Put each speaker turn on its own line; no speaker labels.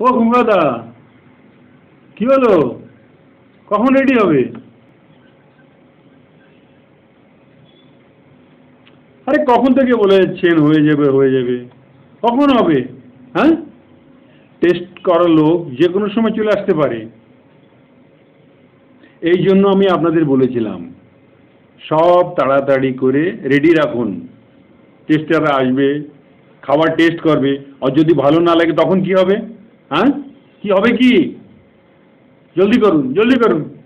ও কুমড়াদা কি হলো? কখন রেডি হবে? আরে কখন থেকে বলে যাচ্ছেন হয়ে যাবে হয়ে যাবে? কখন হবে? হ্যাঁ? টেস্ট করার লোক যে কোনো সময় চলে আসতে পারে। এই জন্য আমি আপনাদের বলেছিলাম, সব তাড়াতাড়ি করে রেডি রাখুন। টেস্টাররা আসবে, খাবার টেস্ট করবে। আর যদি ভালো না লাগে, তখন কি হবে? হ্যাঁ? কি হবে কি? জলদি করুন জলদি করুন।